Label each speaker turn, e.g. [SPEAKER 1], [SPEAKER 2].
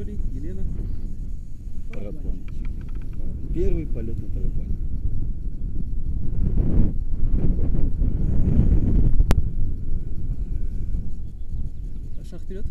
[SPEAKER 1] Анатолий, Елена.
[SPEAKER 2] Параплан. Первый полет на параплане.
[SPEAKER 1] Шаг вперед.